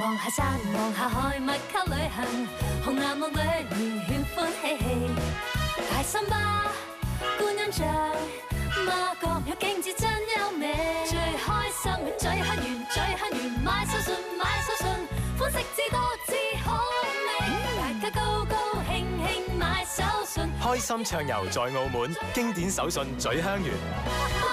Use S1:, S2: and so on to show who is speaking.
S1: 望下山，望下海，密卡旅行，红蓝绿旅如欢欢喜喜。大心巴，观音像，马国有景致真优美。最开心，最黑完，最黑完，买手信，买手信，款式至多至好味。大家高高兴兴买手信，
S2: 开心畅游在澳门，经典手信最香完。